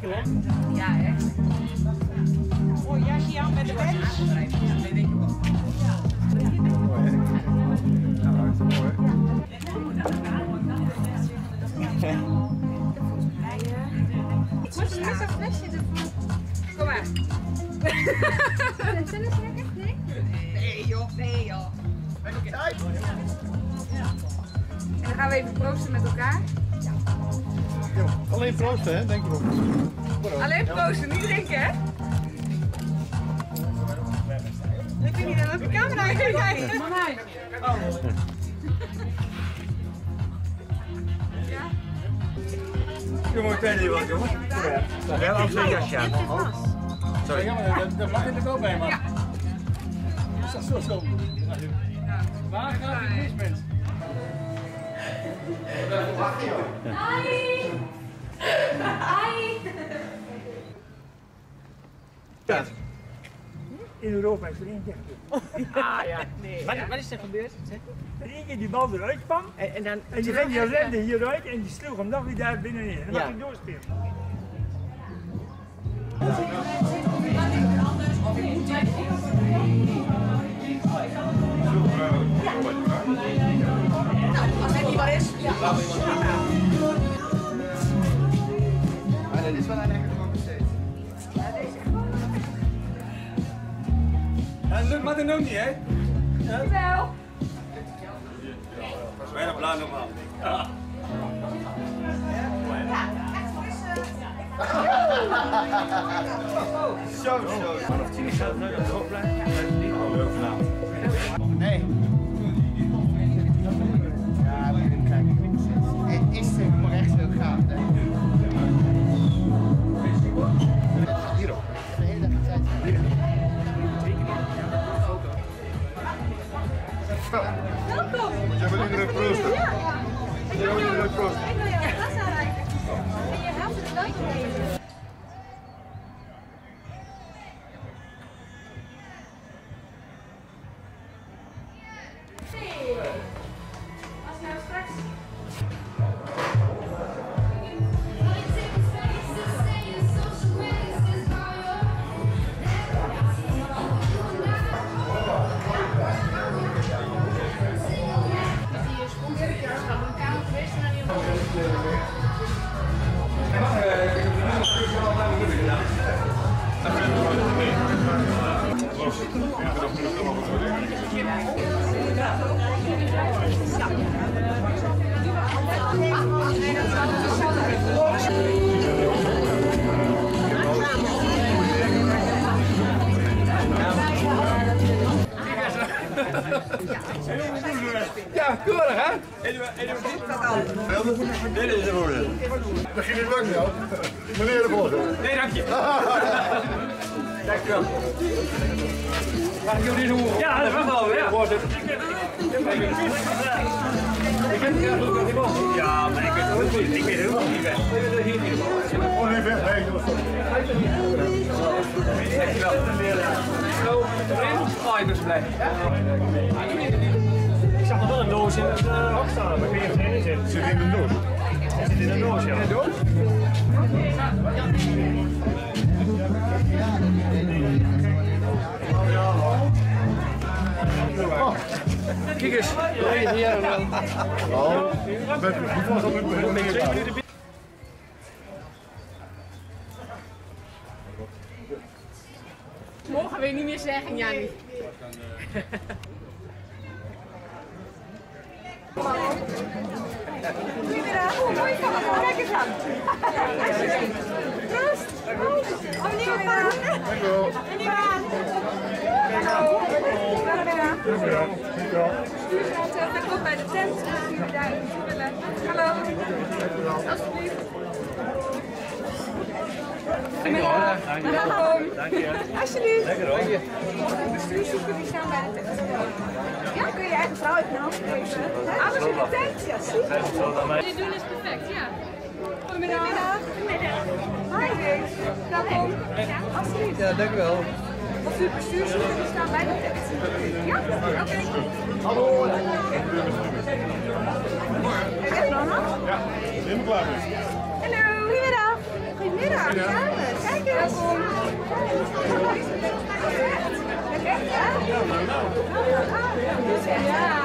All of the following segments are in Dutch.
Griekenland. Ja, hè? Mooi jasje aan met de wens. Moet je met een flesje ervan? Kom maar. Zijn er lekker? Nee? Nee joh, nee joh. En dan gaan we even proosten met elkaar. Alleen proosten, hè? Denk ik wel. Alleen proosten, niet drinken hè? Ik weet niet aan welke camera ik kan kijken. Jongen, ik weet niet wat, jongen. Wel als een jasje aan. Sorry. Ja, dat, dat mag je er wel bij, man. Ja. Zo, zo, zo. Waar gaat die mis, mensen? In Europa is er één keer gebeurd. Ah ja. Wat, wat is er gebeurd? Zeg. Er één keer die bal eruit kwam En, en dan. en die, die rende hieruit en die sloeg hem nog weer daar binnenin. En dan mag Ja. hij doorspelen. Als Maar dat is wel een lekker gewoon steeds. Dat lukt maar dan ook niet, hè? Wel. Bijna blauw normaal. Zo, zo. Vanaf 10 gaat de. Dat is niet vanavond. Nee. Welkom. Jij wil iedereen proosten. Ja. Jij wil iedereen proosten. Ik wil jou een glas aanreiken. En je helft het welkom Mag ik jullie doen? Ja, dat mag wel, ja. Voorzitter. Ik heb het niet. Ja, maar ik weet het niet. Ik weet het ook niet. weg. Ik weet het niet. Gewoon even weg. Nee, dat is Dankjewel. Zo, erin. Ik ben zo blij. Ik zag nog wel een doos in het uh, hok staan, maar ik weet niet of het erin zit. Zit in de doos. Het zit in een doos, ja. In een doos? Kijk eens. Oh, hoe met mijn meneer? Mogen we niet meer zeggen, Jannie. Goedemiddag. Oh, mooi van me. Kijk eens aan. Proost. Oh, nieuwe baan. Nieuwe baan. Dankjewel. Dankjewel. Komt bij de tent. Hallo. Alsjeblieft. Goedemiddag. Welkom. Alsjeblieft. Lekker hoor. De bestuurszoeken die staan bij de tent. Ja, kun je eigen vrouw uit mijn hand geven. Alles in de tent, ja, super. Doen is perfect, ja. Goedemiddag. Goedemiddag. Hi. Welkom. Alsjeblieft. Ja, dankjewel. Of de bestuurszoeken die staan bij de tent. Ja, oké. Hallo. Het nog? Ja, helemaal klaar mee. Hallo. Goedemiddag. Goedemiddag. Kijk eens. Echt, ja?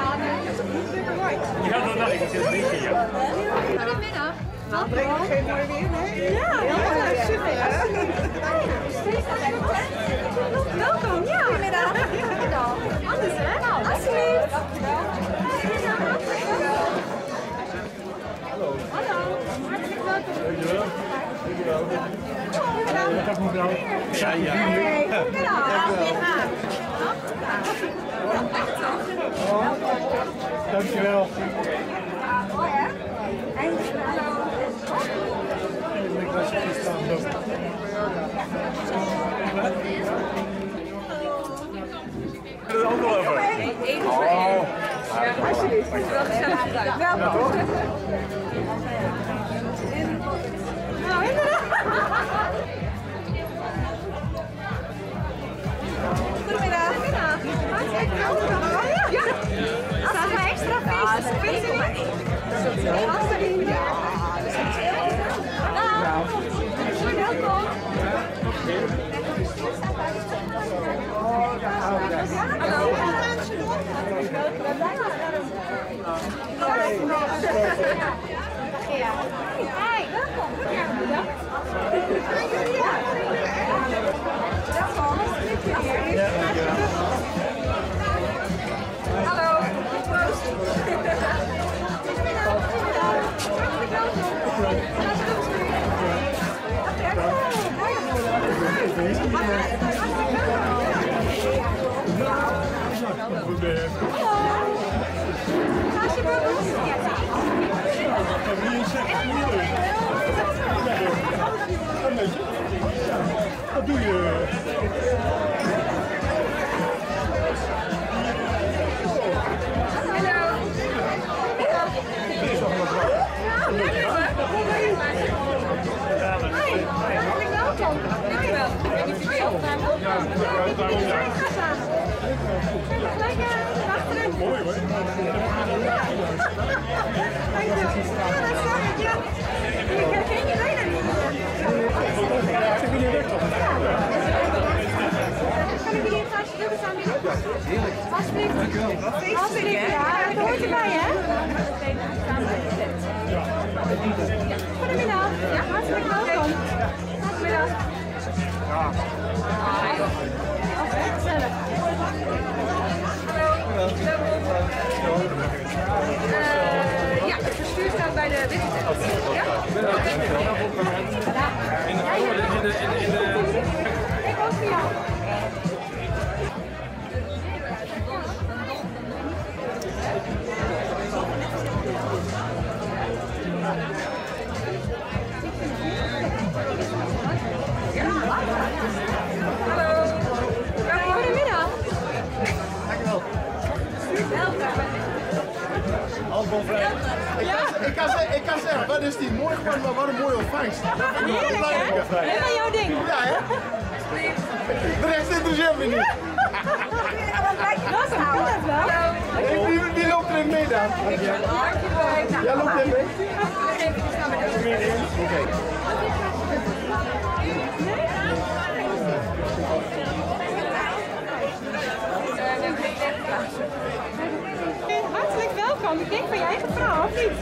Ja, supermooi. Je gaat er nog even zitten drinken, ja. Nou, breng ik geen mooi weer, nee? Ja, ja, super. Welkom, ja. Goedemiddag. Anders, hè? Nou, alsjeblieft. Dankjewel. Hallo. Hallo. Hartelijk welkom. Mevrouw. Ja, ja. Hey, goedemiddag. Dankjewel. Mooi, hè? En hallo. Ik was hier staan. zo. Er is ook wel over. Alsjeblieft. Wel gezellig gedaan. Welkom. Nou, Goedemiddag. Goedemiddag. Hartstikke welkom. Ja. Staan we extra feest? Vindt u niet? Ja. Welkom. Ja, bedankt. Welkom. Hallo. Proost. Goed, eh, Glaasje doe je? Dubbels aanbieden? Alsjeblieft. Alsjeblieft, ja. Dat hoort erbij, hè? Goedemiddag. Ja, hartelijk welkom. Goedemiddag. Ja. Ah, joh. Oh. Eh, ja, het bestuur staat bij de witte Ja? Ik Ik kan, ik, kan zeggen, wat is die mooi geworden, maar wat een mooie ontvangst. Heerlijk, hè? Helemaal jouw ding. Ja, hè? De rest interesseert me niet. Dat is wel. Hey, wie, wie loopt erin mee dan? Jij loopt erin mee? Oké. Hartelijk welkom. Ik denk van je eigen vrouw, of niet?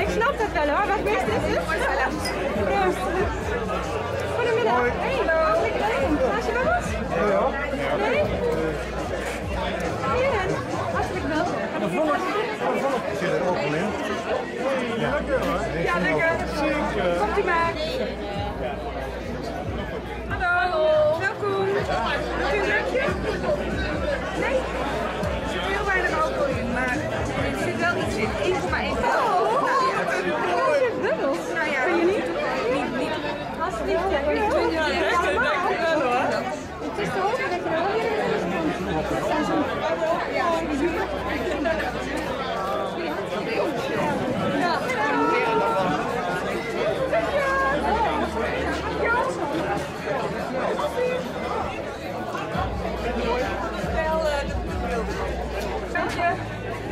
Ik snap dat wel hoor. Wat is dit? Proost. Goedemiddag. Hey, hartelijk welkom. Glaasje bubbels? Nee? Hier, hartelijk welkom. Zit er ook wel in? Ja, lekker hoor. Ja, lekker. Zeker. Komt u maar. Hallo. Welkom. U een drankje? Nee? Wel iets in. 1,1 Oh, glaasje bubbels. Nou ja, niet? niet, niet. Alsjeblieft.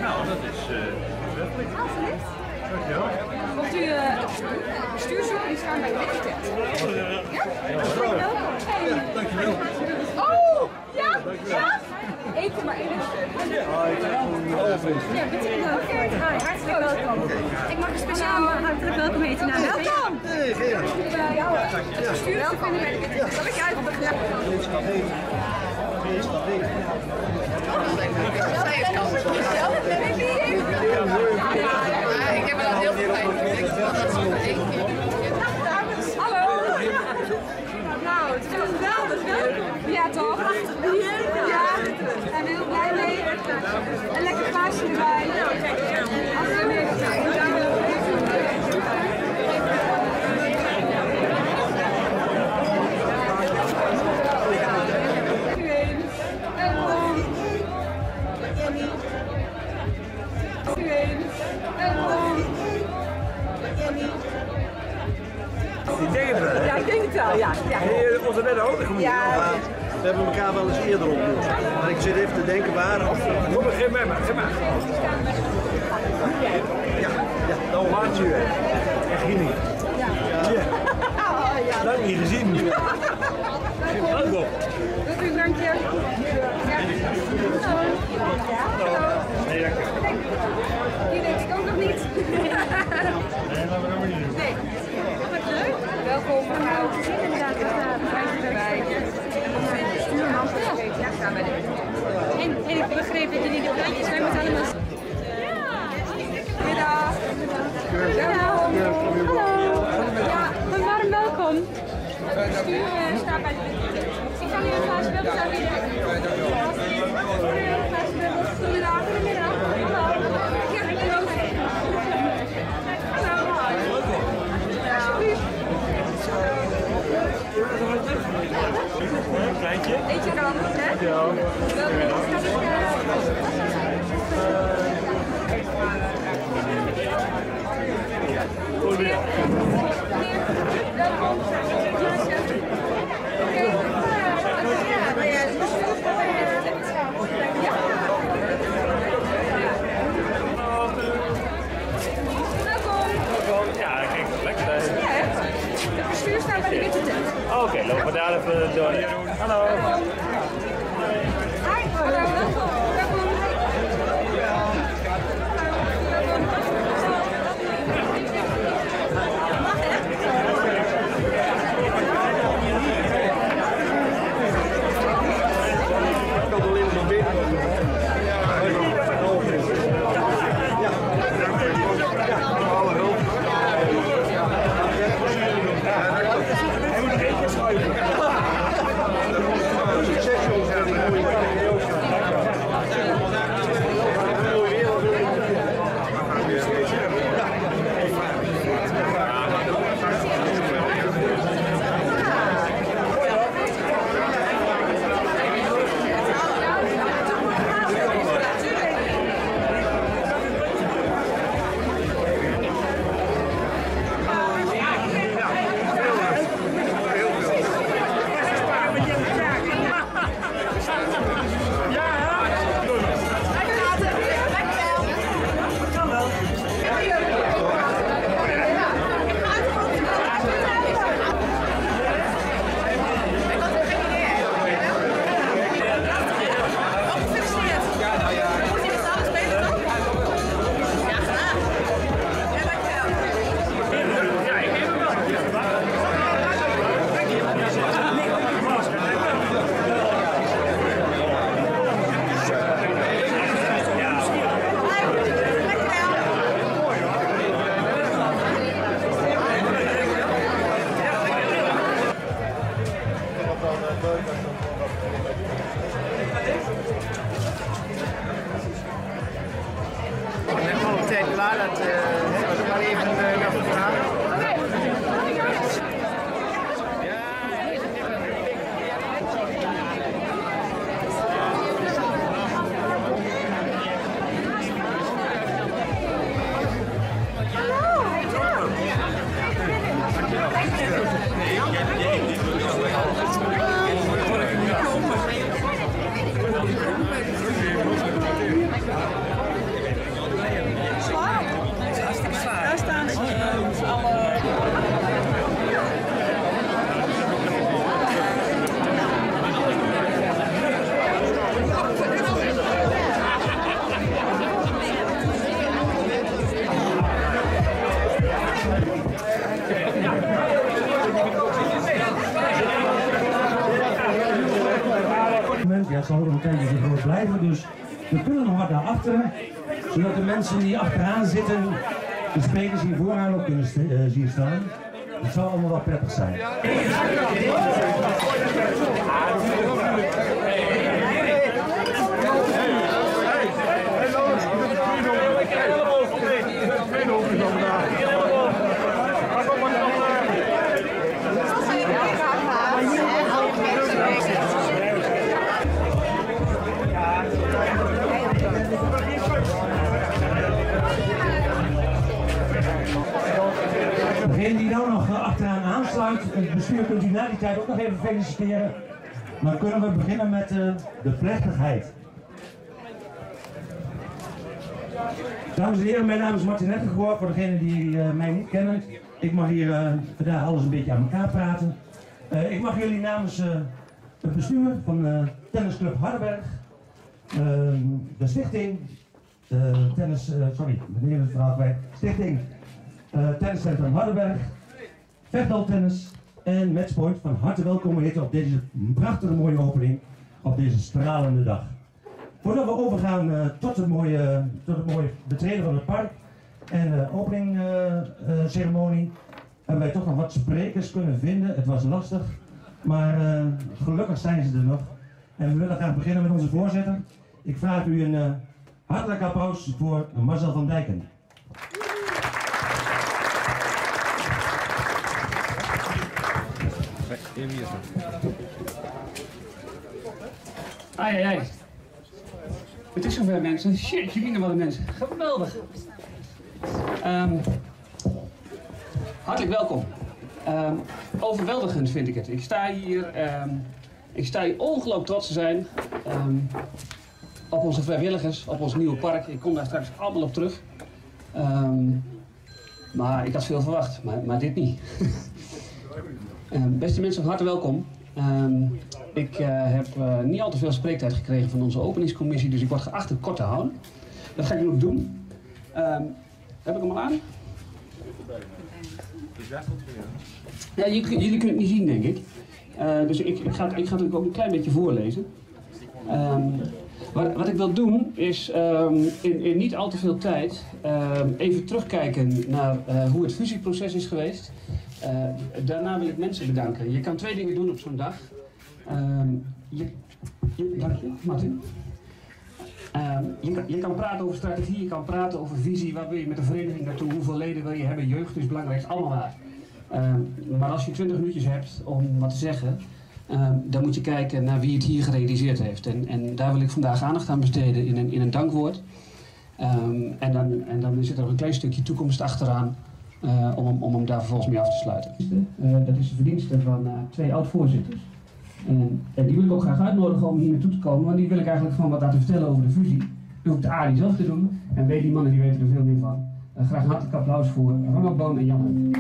Nou, dat is perfect. Uh, Alsjeblieft. Dankjewel. Mocht u uh, die staan bij de test. Ja? Welkom. Dankjewel. Oh, ja, ja. Eet maar één stuk. Ah, ik eh, Ja, Bedankt. ook. Hi, hartelijk welkom. Ik mag een speciaal eh, hartelijk welkom eten. Welkom. Hey, Ja, het vinden bij de. Dat ik uit op de Dankjewel. Ja, ik denk lekker. Ja, echt. Het bestuur staat bij de witte tent. Oké, lopen we daar even door. Hallo. Mensen die achteraan zitten de sprekers hier vooraan ook kunnen eh, zien staan. Het zal allemaal wel prettig zijn. Feliciteren. Maar kunnen we beginnen met eh, de plechtigheid. Dames en heren, mijn naam is Martin Nettegoor, voor degenen die eh, mij niet kennen. Ik mag hier eh, vandaag alles een beetje aan elkaar praten. Ik mag jullie namens het bestuur van Tennisclub Hardenberg, de stichting, tennis, sorry, meneer het verhaal stichting Tenniscentrum Hardenberg, Vechtdal Tennis en Matchpoint van harte welkom heten op deze prachtige mooie opening op deze stralende dag. Voordat we overgaan eh, tot, het mooie, tot het mooie betreden van het park en de openingceremonie, hebben wij toch nog wat sprekers kunnen vinden. Het was lastig, maar eh, gelukkig zijn ze er nog. En we willen graag beginnen met onze voorzitter. Ik vraag u een eh, hartelijk applaus voor Marcel van Dijken. Ai, ai, ai. Het is zover mensen. Shit, jullie wat de mensen. Geweldig. Ehm, hartelijk welkom. Ehm, overweldigend vind ik het. Ik sta hier, ehm, ik sta hier ongelooflijk trots te zijn op onze vrijwilligers, op ons nieuwe park. Ik kom daar straks allemaal op terug. Maar ik had veel verwacht, maar, maar dit niet. Ehm, beste mensen, van harte welkom. Ehm, ik eh, heb eh, niet al te veel spreektijd gekregen van onze openingscommissie, dus ik word geacht het kort te houden. Dat ga ik nu ook doen. Ehm, heb ik hem al aan? Ja, jullie, kunnen het niet zien, denk ik. Eh, dus ik, ik, ga, ik ga het ook een klein beetje voorlezen. Wat, wat ik wil doen is in, in niet al te veel tijd even terugkijken naar hoe het fusieproces is geweest. Eh, daarna wil ik mensen bedanken. Je kan twee dingen doen op zo'n dag. Ehm, je, je, dank je, Martin. Ehm, je, kan, praten over strategie, je kan praten over visie, waar wil je met de vereniging naartoe, hoeveel leden wil je hebben, jeugd is belangrijk, allemaal waar. Ehm, maar als je 20 minuutjes hebt om wat te zeggen, dan moet je kijken naar wie het hier gerealiseerd heeft. En, en daar wil ik vandaag aandacht aan besteden in een, in een dankwoord. En, dan, en dan zit er een klein stukje toekomst achteraan eh, om, hem- om daar vervolgens mee af te sluiten. Eh, dat is de verdienste van eh, twee oud-voorzitters. En, en die wil ik ook graag uitnodigen om hier naartoe te komen, want die wil ik eigenlijk gewoon wat laten vertellen over de fusie. Dat ik de Arie zelf te doen. En weet die mannen die weten er veel meer van. Graag een hartelijk applaus voor Ronald Boon en Jan.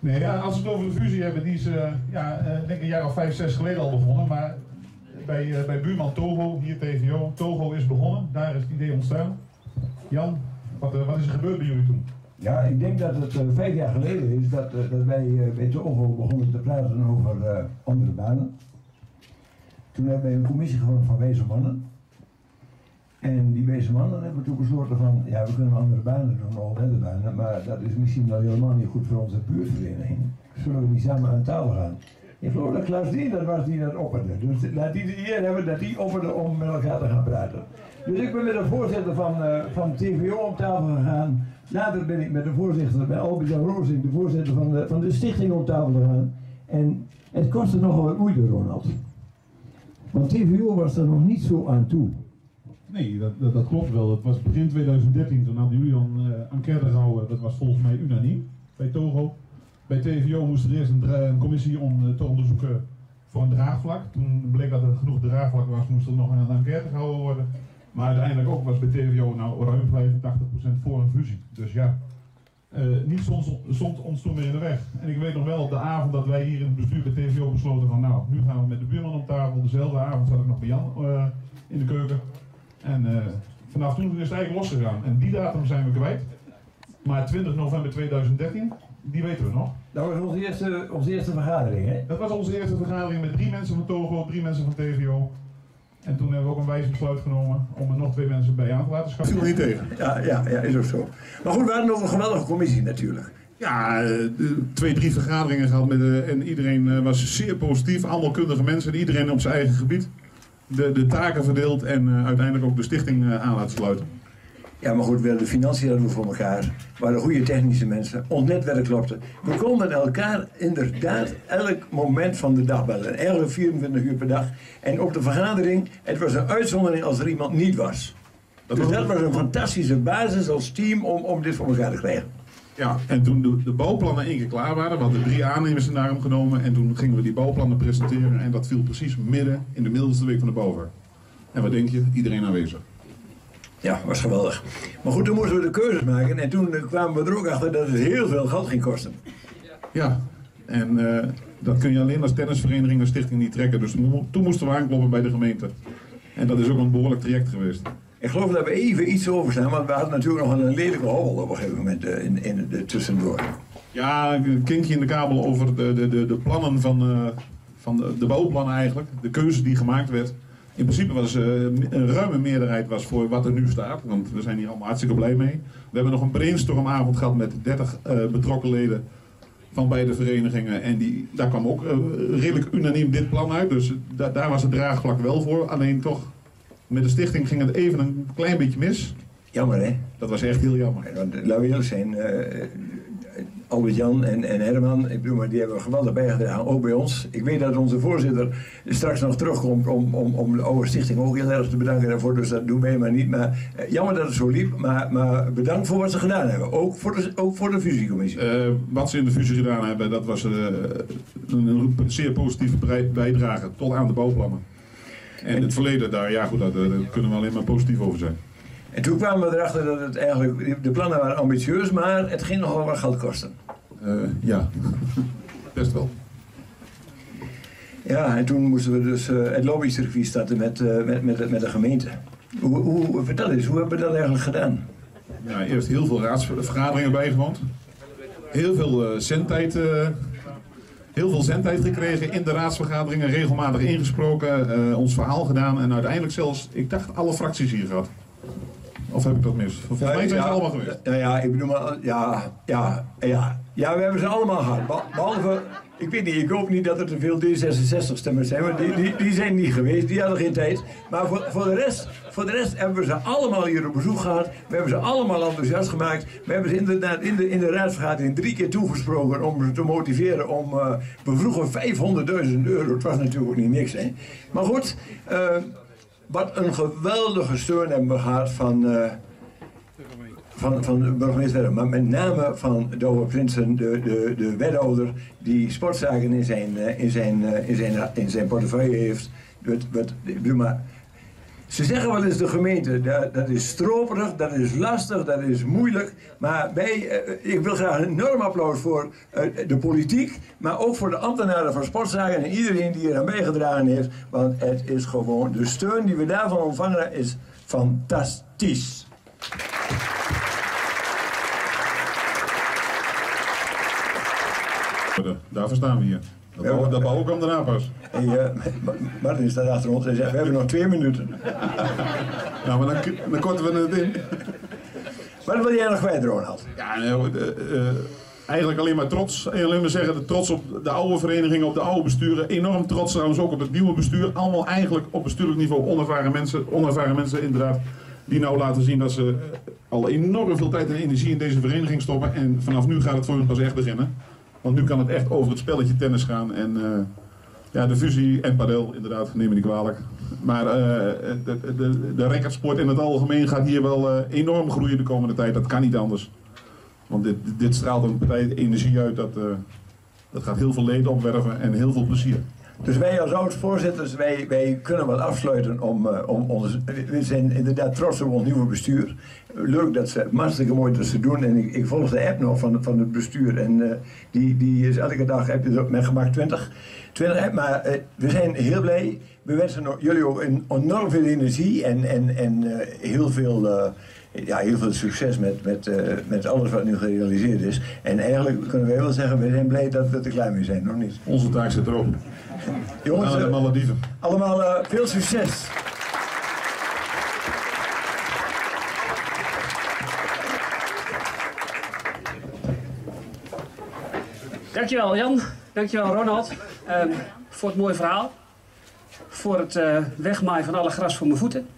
Nee, ja, als we het over de fusie hebben, die is eh, ja, eh, denk ik een jaar of vijf, zes geleden al begonnen. Maar bij, eh, bij buurman Togo, hier TVO, Togo is begonnen, daar is het idee ontstaan. Jan, wat, wat is er gebeurd bij jullie toen? Ja, ik denk dat het vijf jaar geleden is dat, dat wij bij Togo begonnen te praten over andere banen. Toen hebben wij een commissie gevormd van wezen mannen. En die wezen mannen hebben toen besloten van, ja we kunnen andere banen doen, al derde banen, maar dat is misschien wel helemaal niet goed voor onze buurtvereniging. Zullen we niet samen aan tafel gaan? Ik geloof dat Klaas Dien dat was die dat opperde. Dus laat die hier hebben dat die opperde om met elkaar te gaan praten. Dus ik ben met de voorzitter van, eh, van TVO om tafel gegaan. Later ben ik met de voorzitter, bij Albert-Jan Roosing, de voorzitter van de, van de stichting om tafel gegaan. En het kostte nogal wat moeite, Ronald. Want TVO was er nog niet zo aan toe. Nee, dat, dat, klopt wel. Het was begin 2013, toen hadden jullie een uh, enquête gehouden. Dat was volgens mij unaniem bij Togo. Bij TVO moest er eerst een, een commissie om eh, te onderzoeken voor een draagvlak. Toen bleek dat er genoeg draagvlak was, moest er nog een enquête gehouden worden. Maar uiteindelijk ook was bij TVO nou ruim 85% voor een fusie. Dus ja, Eh, niet stond, ons toen meer in de weg. En ik weet nog wel de avond dat wij hier in het bestuur bij TVO besloten van nou, nu gaan we met de buurman op tafel. Dezelfde avond zat ik nog bij Jan in de keuken. En eh, vanaf toen is het eigenlijk losgegaan. En die datum zijn we kwijt. Maar 20 november 2013, die weten we nog. Dat was onze eerste, onze eerste vergadering, hè? Dat was onze eerste vergadering met drie mensen van Togo, drie mensen van TVO. En toen hebben we ook een wijze besluit genomen om er nog twee mensen bij aan te laten schaffen. Viel niet tegen. Ja, ja, ja, is ook zo. Maar goed, we hadden nog een geweldige commissie natuurlijk. Ja, eh, twee, drie vergaderingen gehad met de, en iedereen eh, was zeer positief. Allemaal kundige mensen, iedereen op zijn eigen gebied. De, de taken verdeeld en eh, uiteindelijk ook de stichting eh, aan laten sluiten. Ja, maar goed, we hadden de financiën hadden we voor elkaar. We waren goede technische mensen. Ons netwerk klopte. We konden elkaar inderdaad elk moment van de dag bellen. Eigenlijk 24 uur per dag. En op de vergadering, het was een uitzondering als er iemand niet was. dus dat was een fantastische basis als team om, om dit voor elkaar te krijgen. Ja, en toen de, de bouwplannen één keer klaar waren, we hadden drie aannemers in daarom genomen en toen gingen we die bouwplannen presenteren en dat viel precies midden in de middelste week van de bouwvaart. En wat denk je? Iedereen aanwezig. Ja, was geweldig. Maar goed, toen moesten we de keuzes maken en toen kwamen we er ook achter dat het heel veel geld ging kosten. Ja, en eh, dat kun je alleen als tennisvereniging en stichting niet trekken. Dus toen moesten we aankloppen bij de gemeente. En dat is ook een behoorlijk traject geweest. Ik geloof dat we even iets overstaan, want we hadden natuurlijk nog een lelijke hobbel op een gegeven moment eh, in, in tussendoor. Ja, een kinkje in de kabel over de, de, de, de plannen van, eh, van de, de bouwplannen eigenlijk. De keuze die gemaakt werd. In principe was eh, een ruime meerderheid was voor wat er nu staat. Want we zijn hier allemaal hartstikke blij mee. We hebben nog een brainstormavond gehad met 30 eh, betrokken leden van beide verenigingen. En die, daar kwam ook redelijk unaniem dit plan uit. Dus da- daar was het draagvlak wel voor. Alleen toch, met de stichting ging het even een klein beetje mis. Jammer hè? Dat was echt heel jammer. Want laten we eerlijk zijn, eh, Albert-Jan en, en Herman, ik bedoel, maar die hebben geweldig bijgedragen, ook bij ons. Ik weet dat onze voorzitter straks nog terugkomt om, om, om de oude stichting ook heel erg te bedanken daarvoor, dus dat doen wij maar niet. Maar eh, jammer dat het zo liep, maar, maar bedankt voor wat ze gedaan hebben, ook voor de, ook voor de fusiecommissie. Eh, wat ze in de fusie gedaan hebben, dat was eh, een, een zeer positieve bij- bijdrage tot aan de bouwplannen. En het verleden daar, ja goed, daar, daar kunnen we alleen maar positief over zijn. En toen kwamen we erachter dat het eigenlijk, de plannen waren ambitieus, maar het ging nogal wat geld kosten. Eh, ja, best wel. Ja, en toen moesten we dus eh, het lobbycircuit starten met, eh, met, met, met de gemeente. Hoe, hoe, vertel eens, hoe hebben we dat eigenlijk gedaan? Ja, eerst heel veel raadsvergaderingen bijgewoond. Heel veel zendtijd, heel veel zendtijd gekregen in de raadsvergaderingen, regelmatig ingesproken, eh, ons verhaal gedaan en uiteindelijk zelfs, ik dacht, alle fracties hier gehad. Of heb ik dat mis? Volgens mij zijn ze allemaal geweest. Ja, ja, ik bedoel maar, ja, ja, ja. Ja, we hebben ze allemaal gehad. Be- Behalve, ik weet niet, ik hoop niet dat er te veel D66-stemmers zijn, want die, die, die zijn niet geweest, die hadden geen tijd. Maar voor, voor, de rest, voor de rest hebben we ze allemaal hier op bezoek gehad. We hebben ze allemaal enthousiast gemaakt. We hebben ze inderdaad in de, in de raadsvergadering drie keer toegesproken om ze te motiveren om, eh, we vroegen 500.000 euro. Het was natuurlijk niet niks, hè. Maar goed, eh, wat een geweldige steun hebben we gehad van... eh, van, van de burgemeester, maar met name van Douwe Prinsen, de, de, de die sportzaken in zijn, eh, in zijn, eh, in zijn, in zijn portefeuille heeft. Wat, wat, maar, ze zeggen wel eens de gemeente, dat, dat is stroperig, dat is lastig, dat is moeilijk. Maar wij, eh, ik wil graag een enorm applaus voor de politiek, maar ook voor de ambtenaren van sportzaken en iedereen die eraan bijgedragen heeft. Want het is gewoon, de steun die we daarvan ontvangen is fantastisch. Daarvoor staan we hier. Dat bouwen, dat bouwen kwam daarna pas. Hey, Ma- Martin staat achter ons en zegt, we hebben nog twee minuten. Nou, maar dan, dan korten we het in. Wat wil jij nog kwijt, Ronald? Ja, nou, eh, eigenlijk alleen maar trots. En alleen maar zeggen, de trots op de oude verenigingen, op de oude besturen. Enorm trots trouwens ook op het nieuwe bestuur. Allemaal eigenlijk op bestuurlijk niveau onervaren mensen, onervaren mensen inderdaad. Die nou laten zien dat ze eh, al enorm veel tijd en energie in deze vereniging stoppen. En vanaf nu gaat het voor hun pas echt beginnen. Want nu kan het echt over het spelletje tennis gaan. En eh, ja, de fusie en padel, inderdaad, neem me niet kwalijk. Maar eh, de, de, de racketsport in het algemeen gaat hier wel eh, enorm groeien de komende tijd. Dat kan niet anders. Want dit, dit straalt een partij energie uit. Dat, dat gaat heel veel leden opwerven en heel veel plezier. Dus wij als oud-voorzitters, wij, wij kunnen wat afsluiten om, uh, om ons... We zijn inderdaad trots op ons nieuwe bestuur. Leuk dat ze, hartstikke mooi dat ze doen. En ik, ik volg de app nog van, van het bestuur. En uh, die, die is elke dag, heb je met gemak 20. 20 maar uh, we zijn heel blij. We wensen jullie ook enorm veel energie en, en, en heel veel ja, heel veel succes met, met, met alles wat nu gerealiseerd is. En eigenlijk kunnen wij wel zeggen, we zijn blij dat we er klaar mee zijn, nog niet? Onze taak zit erop. Jongens, de Malediven. allemaal uh, veel succes. Dankjewel Jan, dankjewel Ronald um, voor het mooie verhaal. Voor het uh, wegmaaien van alle gras voor mijn voeten.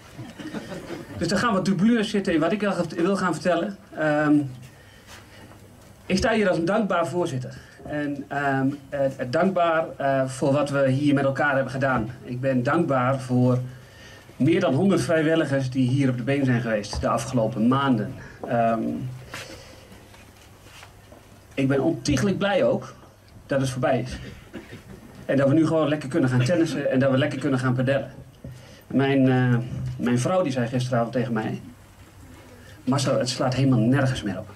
Dus er gaan wat dublures zitten in wat ik wil gaan vertellen. Um, ik sta hier als een dankbaar voorzitter. En um, het, dankbaar uh, voor wat we hier met elkaar hebben gedaan. Ik ben dankbaar voor meer dan 100 vrijwilligers die hier op de been zijn geweest de afgelopen maanden. Um, ik ben ontiegelijk blij ook dat het voorbij is. En dat we nu gewoon lekker kunnen gaan tennissen en dat we lekker kunnen gaan pedellen. Mijn, mijn vrouw die zei gisteravond tegen mij... Marcel, het slaat helemaal nergens meer op.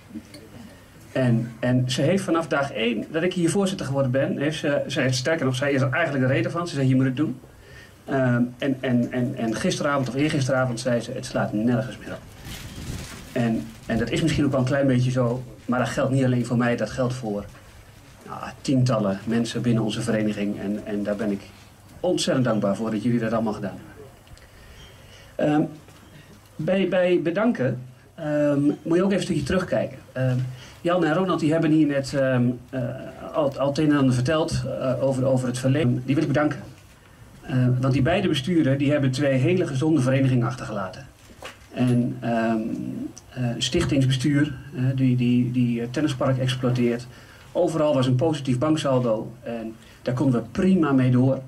En, en ze heeft vanaf dag één dat ik hier voorzitter geworden ben... Heeft ze, ze sterker nog, zij is er eigenlijk de reden van. Ze zei, je moet het doen. Um, en, en, en, en gisteravond of eergisteravond zei ze, het slaat nergens meer op. En, en dat is misschien ook wel een klein beetje zo... Maar dat geldt niet alleen voor mij, dat geldt voor nou, tientallen mensen binnen onze vereniging. En, en daar ben ik ontzettend dankbaar voor dat jullie dat allemaal gedaan hebben. Um, bij, bij bedanken um, moet je ook even een stukje terugkijken. Um, Jan en Ronald die hebben hier net uh, al, al het een en ander verteld uh, over, over het verleden. Die wil ik bedanken. Uh, want die beide besturen die hebben twee hele gezonde verenigingen achtergelaten. En stichtingsbestuur, die, die, die tennispark exploiteert. Overal was een positief banksaldo en daar konden we prima mee door.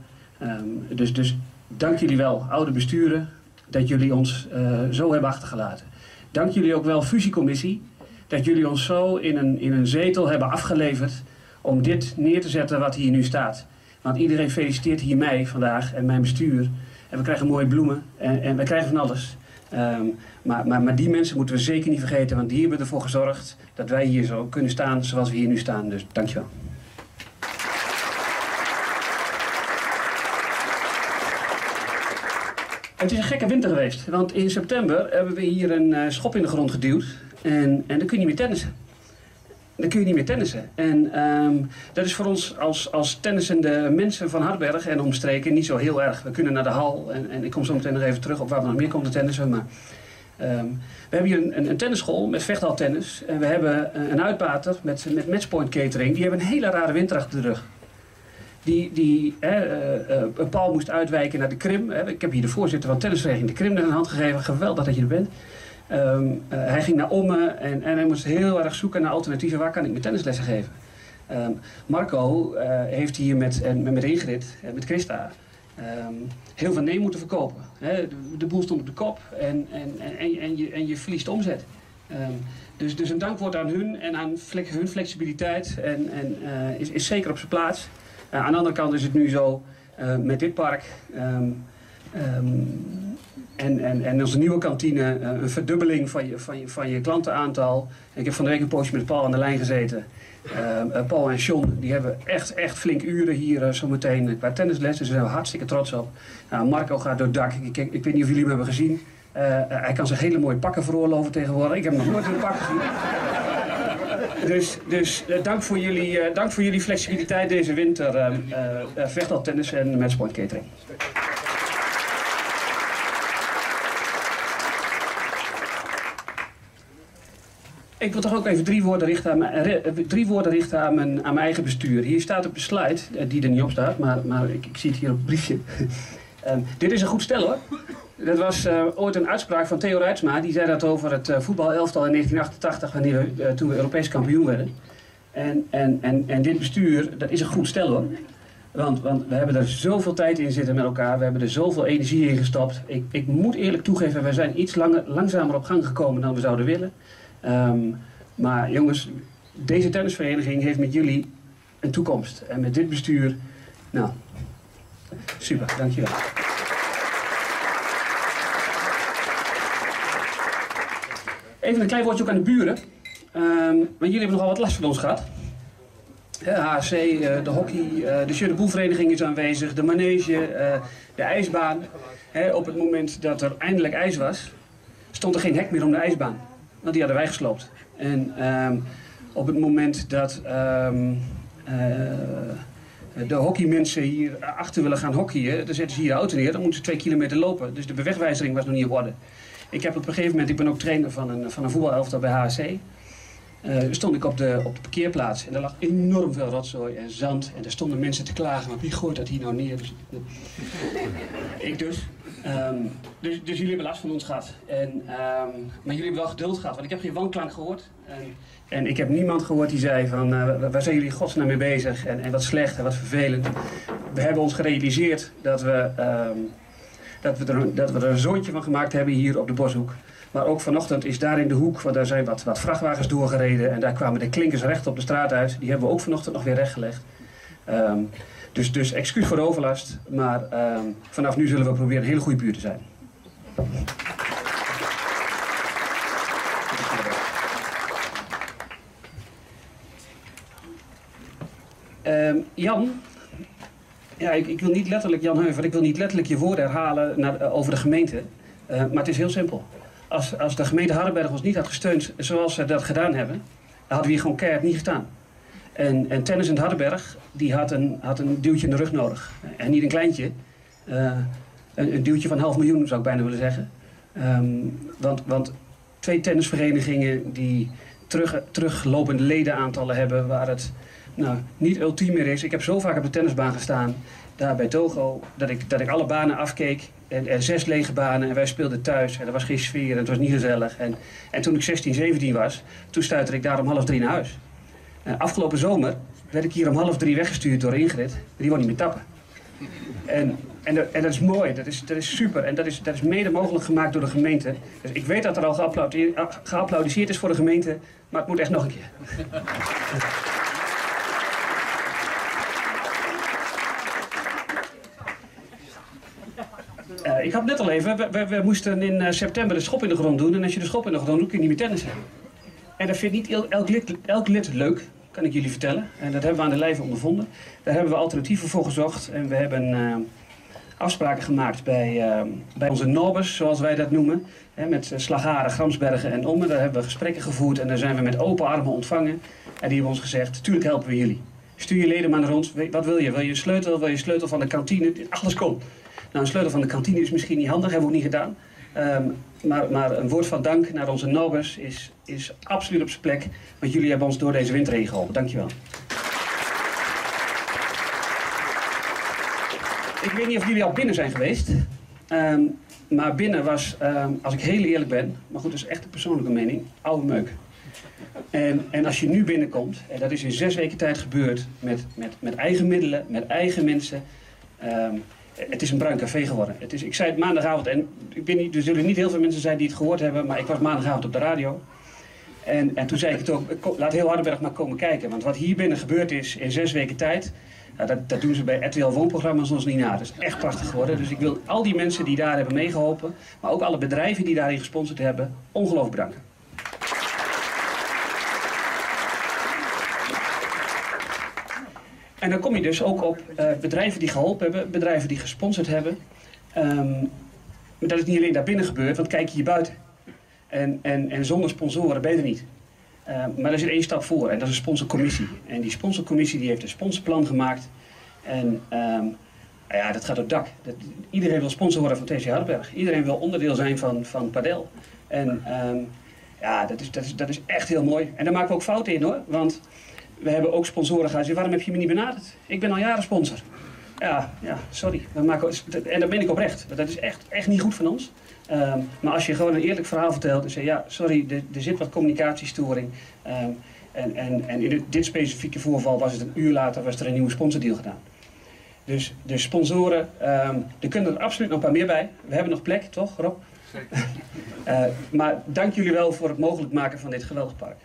dus, dus dank jullie wel, oude besturen, dat jullie ons zo hebben achtergelaten. Dank jullie ook wel, fusiecommissie, dat jullie ons zo in een, in een zetel hebben afgeleverd om dit neer te zetten wat hier nu staat. Want iedereen feliciteert hier mij vandaag en mijn bestuur. En we krijgen mooie bloemen en, en we krijgen van alles. Um, maar, maar, maar die mensen moeten we zeker niet vergeten, want die hebben ervoor gezorgd dat wij hier zo kunnen staan zoals we hier nu staan. Dus dankjewel. Het is een gekke winter geweest, want in september hebben we hier een uh, schop in de grond geduwd en, en dan kun je niet meer tennissen. Dan kun je niet meer tennissen. En um, dat is voor ons als, als tennissende mensen van Hartberg en omstreken niet zo heel erg. We kunnen naar de hal en, en ik kom zo meteen nog even terug op waar we nog meer komen te tennissen. Maar um, we hebben hier een, een, tennisschool met vechthaltennis en we hebben een uitbater met, met matchpoint catering. Die hebben een hele rare winter achter de rug die, die hè, uh, moest uitwijken naar de Krim. Ik heb hier de voorzitter van tennisvereniging de Krim naar een hand gegeven. Geweldig dat je er bent. Um, uh, hij ging naar Ommen en, en hij moest heel erg zoeken naar alternatieven. Waar kan ik mijn tennislessen geven? Um, Marco heeft hier met, en, met Ingrid en met Christa um, heel veel nee moeten verkopen. De, boel stond op de kop en, en, en, en, je, en je verliest omzet. dus, dus een dankwoord aan hun en aan hun flexibiliteit en, en, is, is zeker op zijn plaats. Aan de andere kant is het nu zo met dit park en, en, en onze nieuwe kantine uh, een verdubbeling van je, van, je, van je klantenaantal. Ik heb van de week een poosje met Paul aan de lijn gezeten. Ehm, Paul en John die hebben echt, echt flink uren hier zometeen qua tennislessen. Ze zijn er hartstikke trots op. Nou, Marco gaat door het dak. Ik, ik, weet niet of jullie hem hebben gezien. hij kan zich hele mooie pakken veroorloven tegenwoordig. Ik heb hem nog nooit in een pak gezien. Dus, dus dank, voor jullie, dank voor jullie flexibiliteit deze winter. Uh, uh, Vechtal Tennis en Matchpoint Catering. Ik wil toch ook even drie woorden richten aan mijn, drie woorden richten aan mijn, aan mijn eigen bestuur. Hier staat op de slide, die er niet op staat, maar, maar ik, ik zie het hier op het briefje. um, dit is een goed stel hoor. Dat was ooit een uitspraak van Theo Rijtsma. Die zei dat over het uh, voetbalelftal in 1988, wanneer we, toen we Europees kampioen werden. En, en, en, en dit bestuur, dat is een goed stel hoor. Want, want we hebben er zoveel tijd in zitten met elkaar. We hebben er zoveel energie in gestopt. Ik, ik moet eerlijk toegeven, we zijn iets langer, langzamer op gang gekomen dan we zouden willen. Um, maar jongens, deze tennisvereniging heeft met jullie een toekomst. En met dit bestuur, nou, Super, dankjewel. Even een klein woordje ook aan de buren. Ehm, want jullie hebben nogal wat last van ons gehad. HC, eh, de hockey, eh, de Jeu de Boelvereniging is aanwezig, de manege, eh, de ijsbaan. Op het moment dat er eindelijk ijs was, stond er geen hek meer om de ijsbaan. Want die hadden wij gesloopt. En ehm, op het moment dat ehm, de hockeymensen hier achter willen gaan hockeyen, dan zetten ze hier de auto neer, dan moeten ze twee kilometer lopen. Dus de bewegwijzering was nog niet op orde. Ik heb op een gegeven moment, ik ben ook trainer van een, van een voetbalelftal bij HSC. Eh, stond ik op de, op de parkeerplaats en er lag enorm veel rotzooi en zand. En er stonden mensen te klagen, maar wie gooit dat hier nou neer? Dus, ik dus. Ehm, dus. Dus jullie hebben last van ons gehad. En, ehm, maar jullie hebben wel geduld gehad, want ik heb geen wanklank gehoord. En, en ik heb niemand gehoord die zei van, uh, waar zijn jullie godsnaam mee bezig? En, en wat slecht en wat vervelend. We hebben ons gerealiseerd dat we, ehm, dat, we er, dat we een zoontje van gemaakt hebben hier op de Boshoek. Maar ook vanochtend is daar in de hoek, want daar zijn wat, wat vrachtwagens doorgereden. En daar kwamen de klinkers recht op de straat uit. Die hebben we ook vanochtend nog weer rechtgelegd. Dus, dus excuus voor de overlast. Maar um, vanaf nu zullen we proberen een hele goede buurt te zijn. Um, Jan, ja, ik, ik, wil niet letterlijk, Jan Heuver, ik wil niet letterlijk je woorden herhalen naar, uh, over de gemeente. Uh, maar het is heel simpel als, als de gemeente Hardenberg ons niet had gesteund zoals ze dat gedaan hebben, dan hadden we hier gewoon keihard niet gestaan. En, en Tennis in Hardenberg, die had een, had een duwtje in de rug nodig. En niet een kleintje. Uh, een, duwtje van half miljoen zou ik bijna willen zeggen. Um, want, want twee tennisverenigingen die terug, teruglopende ledenaantallen hebben waar het nou, niet ultiem meer is. Ik heb zo vaak op de tennisbaan gestaan, daar bij Togo, dat ik, dat ik alle banen afkeek en, en, zes lege banen en wij speelden thuis en er was geen sfeer en het was niet gezellig. En, en toen ik 16, 17 was, toen stuitte ik daar om half drie naar huis. En afgelopen zomer werd ik hier om half drie weggestuurd door Ingrid, die wou niet meer tappen. En, en, dat, is mooi, dat is, dat is super en dat is, dat is mede mogelijk gemaakt door de gemeente. Dus ik weet dat er al geapplaudiseerd, is voor de gemeente, maar het moet echt nog een keer. Uh, ik had net al even, we, we, moesten in uh, september de schop in de grond doen. En als je de schop in de grond doet, kun je niet meer tennissen. En dat vindt niet elk elk lid leuk, kan ik jullie vertellen. En dat hebben we aan de lijve ondervonden. Daar hebben we alternatieven voor gezocht. En we hebben uh, afspraken gemaakt bij, bij onze nobers, zoals wij dat noemen. Hè, met Slagaren, Gramsbergen en Ommen. Daar hebben we gesprekken gevoerd en daar zijn we met open armen ontvangen. En die hebben ons gezegd, tuurlijk helpen we jullie. Stuur je leden maar naar ons. Wat wil je? Wil je sleutel? Wil je een sleutel van de kantine? Alles komt. Nou, een sleutel van de kantine is misschien niet handig, hebben we ook niet gedaan. Um, maar, maar, een woord van dank naar onze nobers is, is absoluut op zijn plek. Want jullie hebben ons door deze winter heen geholpen. Dankjewel. Ik weet niet of jullie al binnen zijn geweest. Um, maar binnen was, um, als ik heel eerlijk ben, maar goed, dat is echt een persoonlijke mening, oude meuk. En, en als je nu binnenkomt, en dat is in zes weken tijd gebeurd, met, met, met eigen middelen, met eigen mensen. Het is een bruin café geworden. Het is, ik zei het maandagavond, en ik ben niet, er zullen niet heel veel mensen zijn die het gehoord hebben, maar ik was maandagavond op de radio. En, en toen zei ik het ook, laat heel Hardenberg maar komen kijken. Want wat hier binnen gebeurd is in zes weken tijd, nou, dat, dat, doen ze bij RTL Woonprogramma's ons niet na. Dat is echt prachtig geworden. Dus ik wil al die mensen die daar hebben meegeholpen, maar ook alle bedrijven die daarin gesponsord hebben, ongelooflijk bedanken. En dan kom je dus ook op uh, bedrijven die geholpen hebben, bedrijven die gesponsord hebben. Um, maar dat is niet alleen daar binnen gebeurt, want kijk je hier buiten. En, en, en zonder sponsoren ben je niet. Uh, maar er zit één stap voor en dat is een sponsorcommissie. En die sponsorcommissie die heeft een sponsorplan gemaakt. En um, ja, dat gaat op dak. Dat, iedereen wil sponsor worden van TC Hardenberg. Iedereen wil onderdeel zijn van, van Padel. En ja, dat is, dat, is, dat is echt heel mooi. En daar maken we ook fouten in hoor. Want we hebben ook sponsoren gehad. Waarom heb je me niet benaderd? Ik ben al jaren sponsor. Ja, ja sorry. We maken, en daar ben ik oprecht. Dat is echt, echt niet goed van ons. Um, maar als je gewoon een eerlijk verhaal vertelt en zegt, ja, sorry, er, er zit wat communicatiestoring. Um, en, en, en in dit specifieke voorval was het een uur later was er een nieuwe sponsordeal gedaan. Dus de sponsoren, um, er kunnen er absoluut nog een paar meer bij. We hebben nog plek, toch Rob? Zeker. uh, maar dank jullie wel voor het mogelijk maken van dit geweldig park.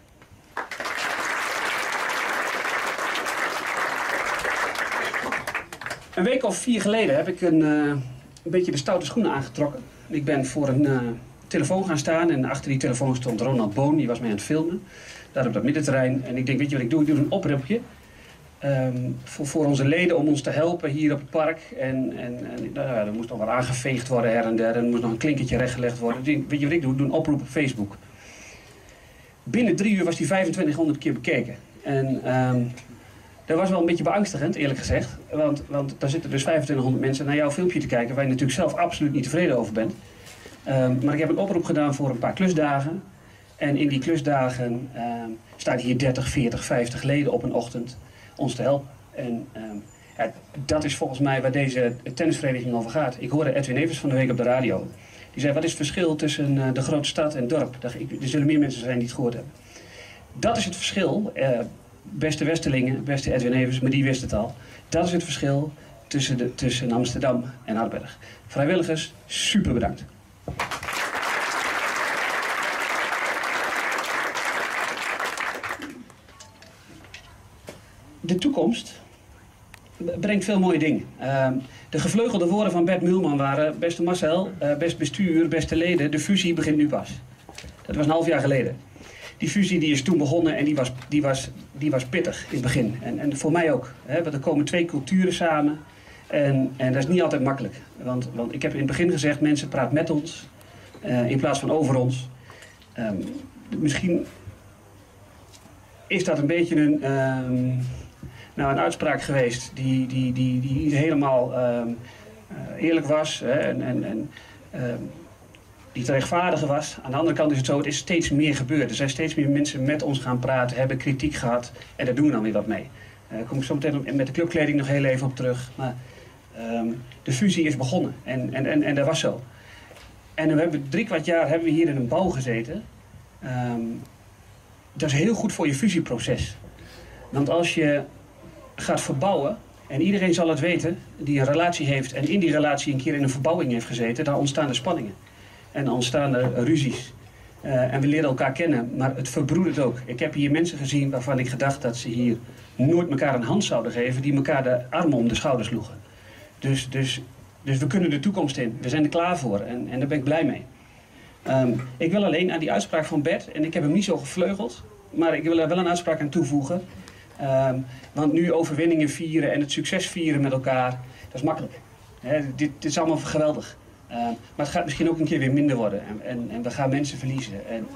Een week of vier geleden heb ik een, eh, een beetje de stoute schoenen aangetrokken. Ik ben voor een eh, telefoon gaan staan en achter die telefoon stond Ronald Boon, die was mij aan het filmen. Daar op dat middenterrein. En ik denk, weet je wat ik doe? Ik doe een oproepje. ehm, voor, voor onze leden om ons te helpen hier op het park. En, en, en nou er moest nog wat aangeveegd worden her en der. En er moest nog een klinkertje rechtgelegd worden. Weet je wat ik doe? Ik doe een oproep op Facebook. Binnen drie uur was die 2500 keer bekeken. En ehm, dat was wel een beetje beangstigend, eerlijk gezegd. Want, want daar zitten dus 2500 mensen naar jouw filmpje te kijken... waar je natuurlijk zelf absoluut niet tevreden over bent. Ehm, maar ik heb een oproep gedaan voor een paar klusdagen. En in die klusdagen ehm, staan hier 30, 40, 50 leden op een ochtend ons te helpen. En ehm, dat is volgens mij waar deze tennisvereniging over gaat. Ik hoorde Edwin Evers van de week op de radio. Die zei, wat is het verschil tussen eh, de grote stad en het dorp? Er zullen meer mensen zijn die het gehoord hebben. Dat is het verschil, eh, beste Westerlingen, beste Edwin Evers, maar die wist het al. Dat is het verschil tussen, de, tussen Amsterdam en Harberg. Vrijwilligers, super bedankt. De toekomst brengt veel mooie dingen. Ehm, de gevleugelde woorden van Bert Mulman waren... beste Marcel, eh, best bestuur, beste leden, de fusie begint nu pas. Dat was een half jaar geleden. Die fusie die is toen begonnen en die was, die was, die was pittig in het begin. En, en voor mij ook. Hè, want er komen twee culturen samen. En, en dat is niet altijd makkelijk. Want, want ik heb in het begin gezegd, mensen praat met ons. eh, in plaats van over ons. Ehm, misschien is dat een beetje een, ehm, nou, een uitspraak geweest die, die, die, die niet helemaal ehm, eh, eerlijk was. Hè, en, en, en, die te rechtvaardigen was. Aan de andere kant is het zo, het is steeds meer gebeurd. Er zijn steeds meer mensen met ons gaan praten, hebben kritiek gehad. En daar doen we dan weer wat mee. Eh, Daar kom ik zo meteen met de clubkleding nog heel even op terug. Maar ehm, de fusie is begonnen. En, en, en, en dat was zo. En we hebben drie kwart jaar hebben we hier in een bouw gezeten. Ehm, dat is heel goed voor je fusieproces. Want als je gaat verbouwen, en iedereen zal het weten die een relatie heeft en in die relatie een keer in een verbouwing heeft gezeten, dan ontstaan er spanningen. En dan ontstaan er ruzies. Eh, en we leren elkaar kennen, maar het verbroedert ook. Ik heb hier mensen gezien waarvan ik gedacht dat ze hier nooit elkaar een hand zouden geven, die elkaar de armen om de schouders sloegen. Dus, dus, dus we kunnen de toekomst in. We zijn er klaar voor en, en daar ben ik blij mee. Ehm, ik wil alleen aan die uitspraak van Bert, en ik heb hem niet zo gevleugeld, maar ik wil er wel een uitspraak aan toevoegen. Ehm, want nu overwinningen vieren en het succes vieren met elkaar, dat is makkelijk. Dit, dit is allemaal geweldig. Ehm, maar het gaat misschien ook een keer weer minder worden en, en, we gaan mensen verliezen. En,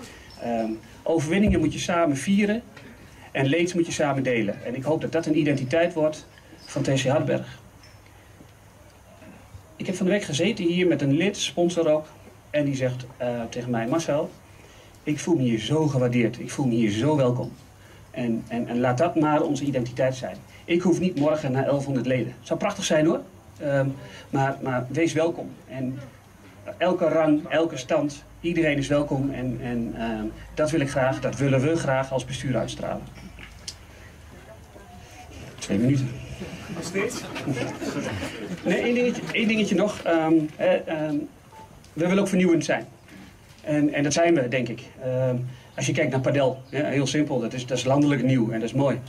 ehm, overwinningen moet je samen vieren en leeds moet je samen delen. En ik hoop dat dat een identiteit wordt van TC Hardenberg. Ik heb van de week gezeten hier met een lid, sponsor ook. En die zegt eh, tegen mij, Marcel, ik voel me hier zo gewaardeerd. Ik voel me hier zo welkom. En, en, en laat dat maar onze identiteit zijn. Ik hoef niet morgen naar 1100 leden. Zou prachtig zijn hoor. Ehm, maar, maar wees welkom. En elke rang, elke stand, iedereen is welkom. En, en ehm, dat wil ik graag, dat willen we graag als bestuur uitstralen. Twee minuten. Nog steeds? Nee, één dingetje, één dingetje nog. Ehm, eh, we willen ook vernieuwend zijn. En, en dat zijn we, denk ik. Als je kijkt naar padel, ja, heel simpel, dat is, dat is landelijk nieuw en dat is mooi.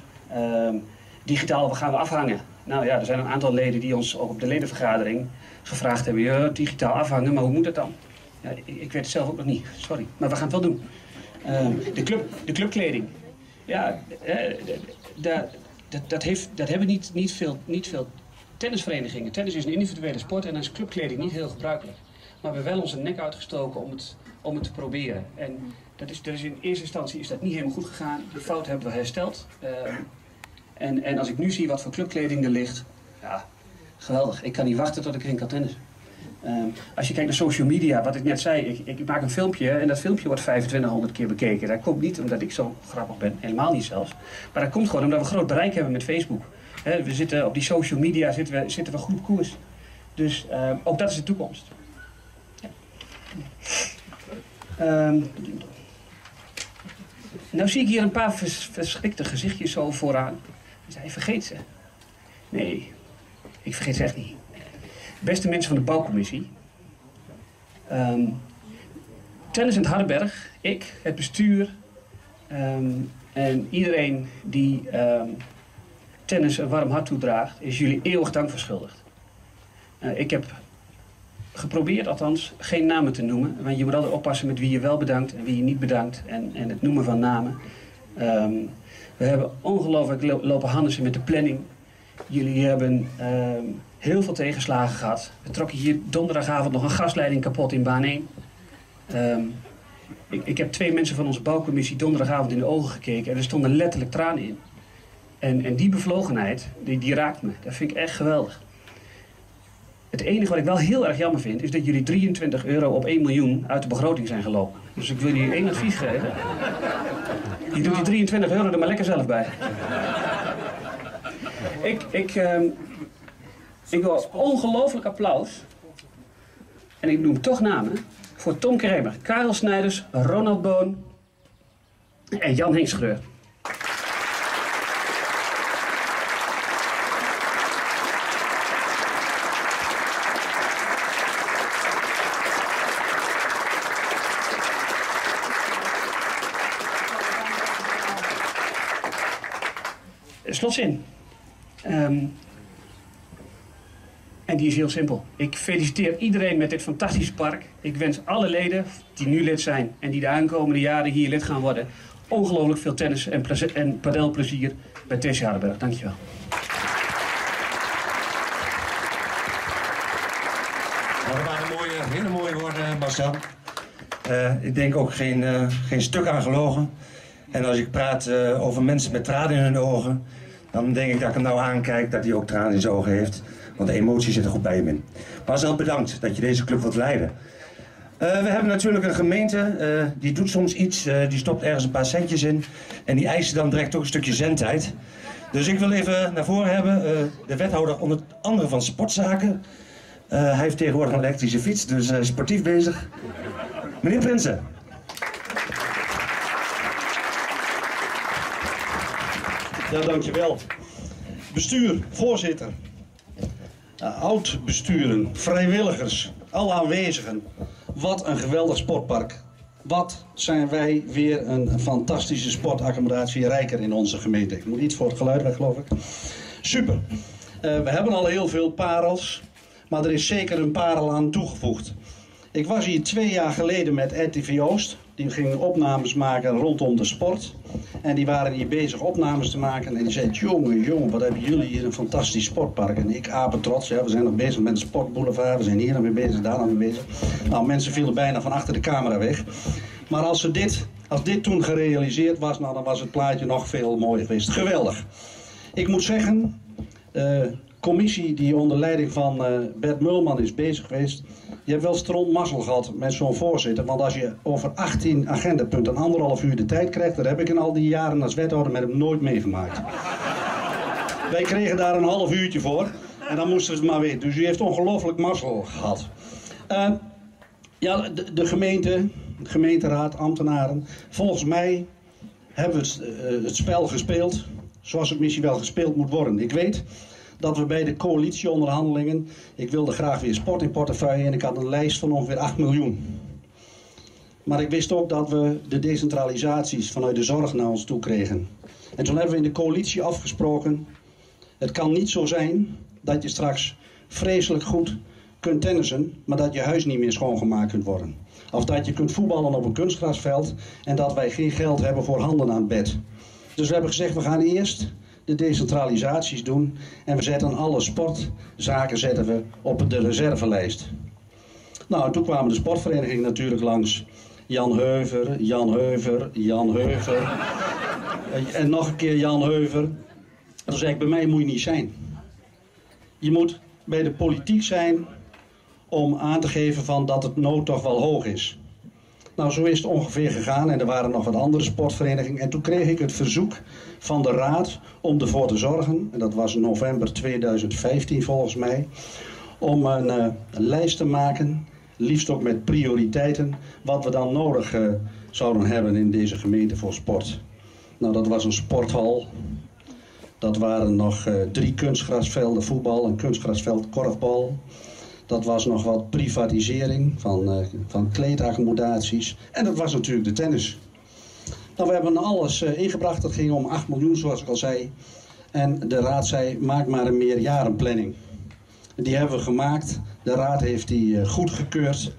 Digitaal gaan we afhangen. Nou ja, er zijn een aantal leden die ons ook op de ledenvergadering gevraagd hebben, ja, digitaal afhangen, maar hoe moet dat dan? Ja, ik, weet het zelf ook nog niet, sorry. Maar we gaan het wel doen. Ehm, de, club, de clubkleding. Ja, eh, dat, dat, heeft, dat hebben niet, niet, veel, niet veel tennisverenigingen. Tennis is een individuele sport en dan is clubkleding niet heel gebruikelijk. Maar we hebben wel onze nek uitgestoken om het, om het te proberen. En dat is, in eerste instantie is dat niet helemaal goed gegaan. Die fout hebben we hersteld. Ehm, en, en als ik nu zie wat voor clubkleding er ligt, ja, geweldig. Ik kan niet wachten tot ik erin kan tennissen. Ehm, als je kijkt naar social media, wat ik net zei, ik, ik maak een filmpje en dat filmpje wordt 2500 keer bekeken. Dat komt niet omdat ik zo grappig ben, helemaal niet zelfs. Maar dat komt gewoon omdat we groot bereik hebben met Facebook. We zitten op die social media zitten we, zitten we goed koers. Dus ehm, ook dat is de toekomst. Ja. Ehm, nou zie ik hier een paar vers- verschrikte gezichtjes zo vooraan. Ik zei, vergeet ze. Nee, ik vergeet ze echt niet. Beste mensen van de bouwcommissie. Ehm Tennis in het Hardenberg, ik, het bestuur ehm, en iedereen die ehm, tennis een warm hart toedraagt, is jullie eeuwig dank verschuldigd. Eh, ik heb geprobeerd althans geen namen te noemen. Want je moet altijd oppassen met wie je wel bedankt en wie je niet bedankt. En, en het noemen van namen. Ehm, we hebben ongelooflijk lo- lopen hannissen met de planning. Jullie hebben ehm, heel veel tegenslagen gehad. We trokken hier donderdagavond nog een gasleiding kapot in baan 1. Ehm, ik, ik heb twee mensen van onze bouwcommissie donderdagavond in de ogen gekeken en er stonden letterlijk tranen in. En, en die bevlogenheid, die, die raakt me. Dat vind ik echt geweldig. Het enige wat ik wel heel erg jammer vind, is dat jullie 23 euro op 1 miljoen uit de begroting zijn gelopen. Dus ik wil jullie één advies geven. Je doet die 23 euro er maar lekker zelf bij. Ik, ik, ehm, ik wil ongelooflijk applaus. En ik noem toch namen. Voor Tom Kremer, Karel Snijders, Ronald Boon en Jan Hinkschreur. Slotzin. Ehm, en die is heel simpel. Ik feliciteer iedereen met dit fantastische park. Ik wens alle leden die nu lid zijn en die de aankomende jaren hier lid gaan worden, ongelooflijk veel tennis en, en padelplezier bij TC Hardenberg. Dankjewel. Dat waren mooie, hele mooie woorden, Marcel. Eh, ik denk ook geen, eh, geen stuk aan gelogen. En als ik praat eh, over mensen met tranen in hun ogen, dan denk ik dat ik hem nou aankijk dat hij ook tranen in zijn ogen heeft. Want de emotie zit er goed bij hem in. Marcel, bedankt dat je deze club wilt leiden. Eh, we hebben natuurlijk een gemeente, eh, die doet soms iets, eh, die stopt ergens een paar centjes in. En die eist dan direct ook een stukje zendtijd. Dus ik wil even naar voren hebben, de wethouder onder andere van sportzaken. Hij heeft tegenwoordig een elektrische fiets, dus hij is sportief bezig. Meneer Prinsen. Ja, dankjewel. Bestuur, voorzitter, uh, oud-besturen, vrijwilligers, alle aanwezigen. Wat een geweldig sportpark. Wat zijn wij weer een fantastische sportaccommodatie rijker in onze gemeente. Ik moet iets voor het geluid weg, geloof ik. Super. Uh, we hebben al heel veel parels, maar er is zeker een parel aan toegevoegd. Ik was hier twee jaar geleden met RTV Oost. Die gingen opnames maken rondom de sport. En die waren hier bezig opnames te maken. En die zeiden, jongen, jongen, wat hebben jullie hier een fantastisch sportpark. En ik apen trots, ja, we zijn nog bezig met de sportboulevard. We zijn hier nog mee bezig, daar nog mee bezig. Nou, mensen vielen bijna van achter de camera weg. Maar als, ze dit, als dit toen gerealiseerd was, nou, dan was het plaatje nog veel mooier geweest. Geweldig. Ik moet zeggen, de commissie die onder leiding van uh, Bert Mulman is bezig geweest... Je hebt wel stront mazzel gehad met zo'n voorzitter. Want als je over 18 agendapunten anderhalf uur de tijd krijgt, dat heb ik in al die jaren als wethouder met hem nooit meegemaakt. Wij kregen daar een half uurtje voor en dan moesten we het maar weten. Dus u heeft ongelooflijk mazzel gehad. Uh, ja, de, de, gemeente, de gemeenteraad, ambtenaren. Volgens mij hebben we het, uh, het spel gespeeld zoals het misschien wel gespeeld moet worden. Ik weet dat we bij de coalitieonderhandelingen, ik wilde graag weer sport in portefeuille en ik had een lijst van ongeveer 8 miljoen. Maar ik wist ook dat we de decentralisaties vanuit de zorg naar ons toe kregen. En toen hebben we in de coalitie afgesproken, het kan niet zo zijn dat je straks vreselijk goed kunt tennissen, maar dat je huis niet meer schoongemaakt kunt worden. Of dat je kunt voetballen op een kunstgrasveld en dat wij geen geld hebben voor handen aan het bed. Dus we hebben gezegd, we gaan eerst de decentralisaties doen. En we zetten alle sportzaken zetten we op de reservelijst. Nou, toen kwamen de sportverenigingen natuurlijk langs. Jan Heuver, Jan Heuver, Jan Heuver. en nog een keer Jan Heuver. En toen zei ik, bij mij moet je niet zijn. Je moet bij de politiek zijn om aan te geven van dat het nood toch wel hoog is. Nou, zo is het ongeveer gegaan en er waren nog wat andere sportverenigingen. En toen kreeg ik het verzoek van de raad om ervoor te zorgen, en dat was november 2015 volgens mij, om een, uh, een lijst te maken, liefst ook met prioriteiten, wat we dan nodig uh, zouden hebben in deze gemeente voor sport. Nou, dat was een sporthal. Dat waren nog uh, drie kunstgrasvelden voetbal, een kunstgrasveld korfbal. Dat was nog wat privatisering van, uh, van kleedaccommodaties. En dat was natuurlijk de tennis. Nou, we hebben alles uh, ingebracht. Dat ging om 8 miljoen, zoals ik al zei. En de raad zei, maak maar een meerjarenplanning. Die hebben we gemaakt. De raad heeft die uh, goedgekeurd.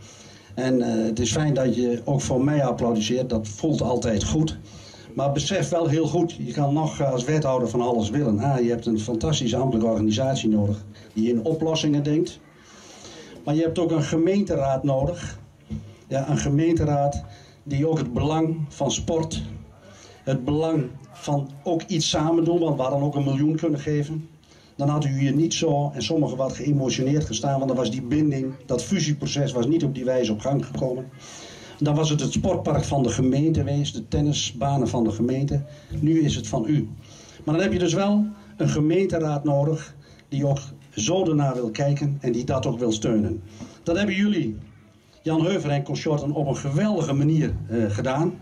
En het is fijn dat je ook voor mij applaudisseert. Dat voelt altijd goed. Maar besef wel heel goed, je kan nog als wethouder van alles willen. Ah, je hebt een fantastische ambtelijke organisatie nodig die in oplossingen denkt. Maar je hebt ook een gemeenteraad nodig. Ja, een gemeenteraad die ook het belang van sport, het belang van ook iets samen doen, want we hadden ook een miljoen kunnen geven. Dan had u hier niet zo, en sommigen wat geëmotioneerd gestaan, want dan was die binding, dat fusieproces was niet op die wijze op gang gekomen. Dan was het het sportpark van de gemeente geweest, de tennisbanen van de gemeente. Nu is het van u. Maar dan heb je dus wel een gemeenteraad nodig die ook zo ernaar wil kijken en die dat ook wil steunen. Dat hebben jullie, Jan Heuver en consorten, op een geweldige manier uh, gedaan.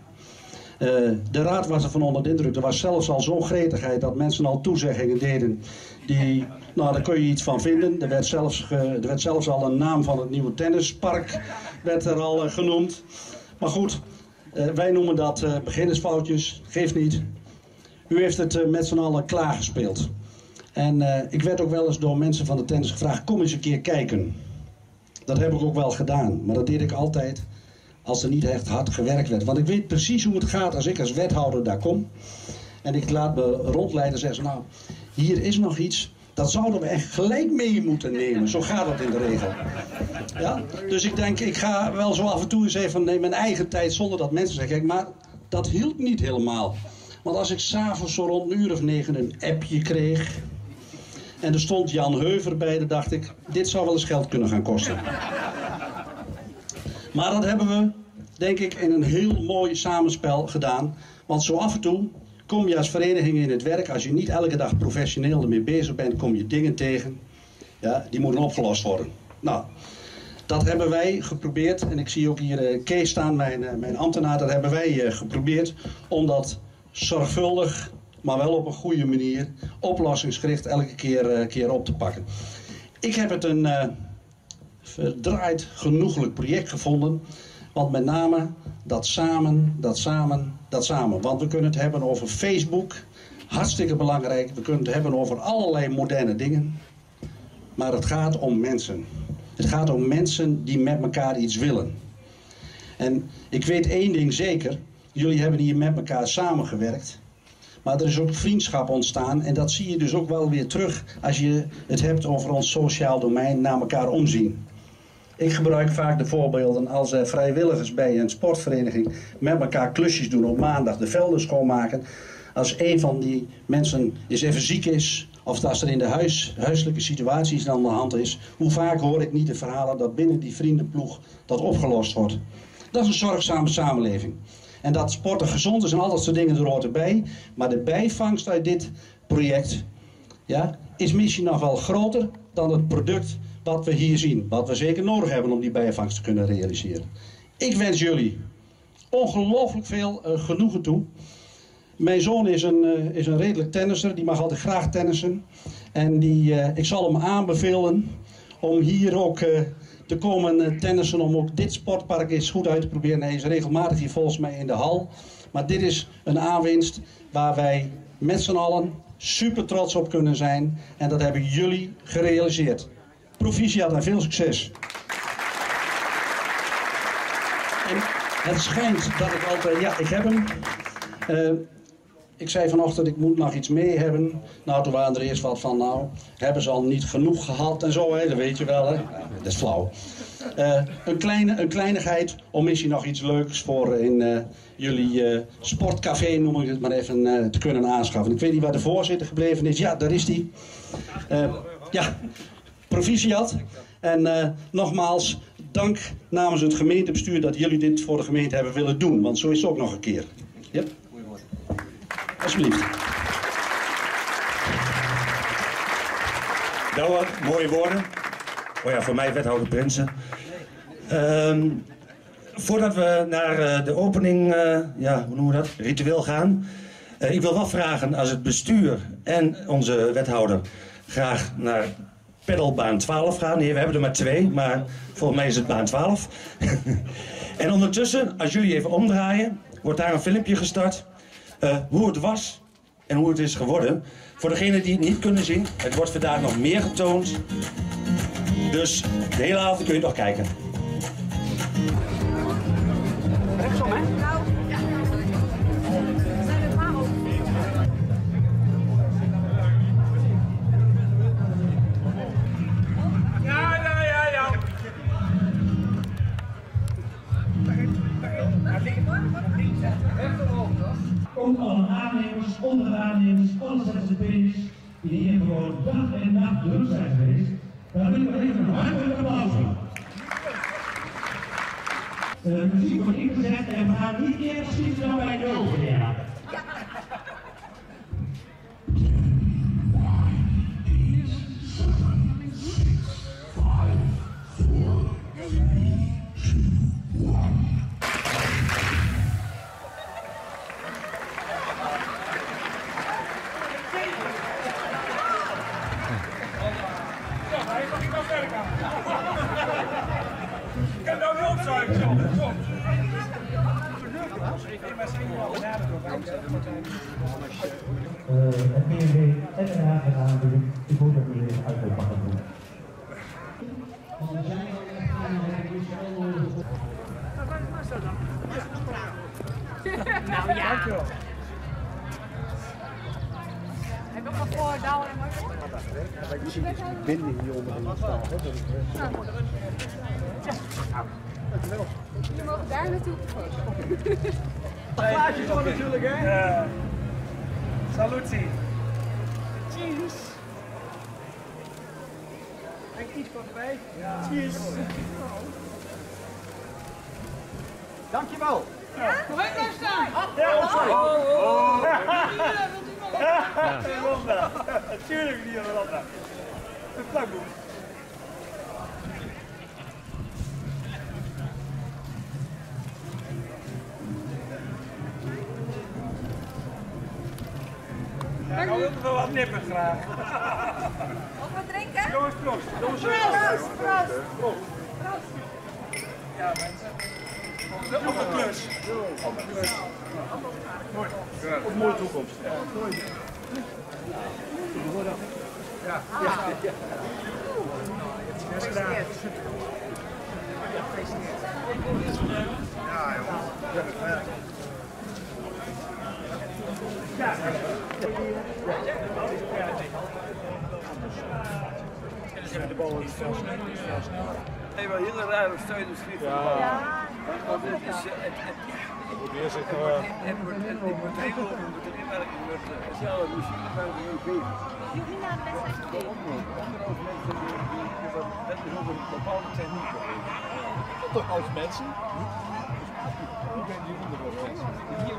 Uh, de raad was er van onder de indruk. Er was zelfs al zo'n gretigheid dat mensen al toezeggingen deden. Die, nou, daar kun je iets van vinden. Er werd zelfs, er werd zelfs al een naam van het nieuwe tennispark werd er al uh, genoemd. Maar goed, wij noemen dat beginnersfoutjes. Geeft niet. U heeft het met z'n allen klaargespeeld. En uh, ik werd ook wel eens door mensen van de tennis gevraagd: kom eens een keer kijken. Dat heb ik ook wel gedaan, maar dat deed ik altijd als er niet echt hard gewerkt werd. Want ik weet precies hoe het gaat als ik als wethouder daar kom. En ik laat me rondleiden en zeg: Nou, hier is nog iets. Dat zouden we echt gelijk mee moeten nemen. Zo gaat het in de regel. Ja? Dus ik denk, ik ga wel zo af en toe eens even neem mijn eigen tijd zonder dat mensen zeggen. Kijk, maar dat hielp niet helemaal. Want als ik s'avonds zo rond een uur of negen een appje kreeg en er stond Jan Heuver bij, dan dacht ik, dit zou wel eens geld kunnen gaan kosten. Maar dat hebben we, denk ik, in een heel mooi samenspel gedaan. Want zo af en toe kom je als vereniging in het werk, als je niet elke dag professioneel ermee bezig bent, kom je dingen tegen. Ja, die moeten opgelost worden. Nou, dat hebben wij geprobeerd. En ik zie ook hier uh, Kees staan, mijn, uh, mijn ambtenaar. Dat hebben wij uh, geprobeerd om dat zorgvuldig maar wel op een goede manier, oplossingsgericht elke keer, uh, keer op te pakken. Ik heb het een uh, verdraaid genoeglijk project gevonden, want met name dat samen, dat samen, dat samen. Want we kunnen het hebben over Facebook, hartstikke belangrijk. We kunnen het hebben over allerlei moderne dingen. Maar het gaat om mensen. Het gaat om mensen die met elkaar iets willen. En ik weet één ding zeker. Jullie hebben hier met elkaar samengewerkt. Maar er is ook vriendschap ontstaan. En dat zie je dus ook wel weer terug als je het hebt over ons sociaal domein naar elkaar omzien. Ik gebruik vaak de voorbeelden als er vrijwilligers bij een sportvereniging met elkaar klusjes doen op maandag, de velden schoonmaken. Als een van die mensen eens even ziek is, of als er in de huis, huiselijke situaties aan de hand is, hoe vaak hoor ik niet de verhalen dat binnen die vriendenploeg dat opgelost wordt. Dat is een zorgzame samenleving. En dat sporten gezond is en al dat soort dingen er hoort erbij. Maar de bijvangst uit dit project ja, is misschien nog wel groter dan het product wat we hier zien. Wat we zeker nodig hebben om die bijvangst te kunnen realiseren. Ik wens jullie ongelooflijk veel uh, genoegen toe. Mijn zoon is een, uh, is een redelijk tennisser, die mag altijd graag tennissen. En die, uh, ik zal hem aanbevelen om hier ook te komen tennissen om ook dit sportpark eens goed uit te proberen. Hij is regelmatig hier volgens mij in de hal. Maar dit is een aanwinst waar wij met z'n allen super trots op kunnen zijn. En dat hebben jullie gerealiseerd. Proficiat en veel succes. En het schijnt dat ik altijd... Ja, ik heb hem. Uh, ik zei vanochtend, ik moet nog iets mee hebben. Nou, toen waren er eerst wat van, nou, hebben ze al niet genoeg gehad en zo, hè? dat weet je wel, hè? Dat is flauw. Uh, een, kleine, een kleinigheid om misschien nog iets leuks voor in uh, jullie uh, sportcafé, noem ik het maar even, te kunnen aanschaffen. Ik weet niet waar de voorzitter gebleven is. Ja, daar is die. ja, proficiat. En nogmaals, dank namens het gemeentebestuur dat jullie dit voor de gemeente hebben willen doen. Want zo is het ook nog een keer. Yep. Alsjeblieft. Nou, mooie woorden. Oh ja, voor mij wethouder Prinsen. Uh, voordat we naar uh, de opening, uh, ja, hoe noemen we dat, ritueel gaan. Uh, ik wil wel vragen als het bestuur en onze wethouder graag naar pedalbaan 12 gaan. Nee, we hebben er maar twee, maar volgens mij is het baan 12. en ondertussen, als jullie even omdraaien, wordt daar een filmpje gestart. Uh, hoe het was en hoe het is geworden. Voor degenen die het niet kunnen zien, het wordt vandaag nog meer getoond. Dus de hele avond kun je nog kijken. Rechtsom, hè? Die hier gewoon dag en nacht druk zijn geweest. Daar wil ik nog even een hartelijk applaus De muziek wordt ingezet en we gaan niet eerder schieten dan bij de overjaar. Graag. Wat we drinken? Jongens, proost. Jongens, Proost, proost. proost. Ja, mensen. Op een klus. Op een klus. Mooi. Op een mooie toekomst. Ja. Ja. Ja. ja. Gedaan. Ja, joh. De bal is snel. Nee, wel hele rare steuningsvlieg van de bal. Want het is... eh, Het, het, Probeer zich... het wordt niet- het wordt het heel veel moet er inwerking wordt zelf machine? Onderhoud mensen die, die, die wat, dat is ook een bepaalde techniek. Toch als mensen? Ik ben die honderd mensen. Die hier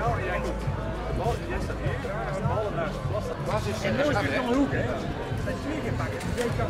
van. Ja, jij niet. De bal, jij staat hier. De bal eruit. Was is en nooit weer van de hoek, hè? Dat is keer pakken. Kan.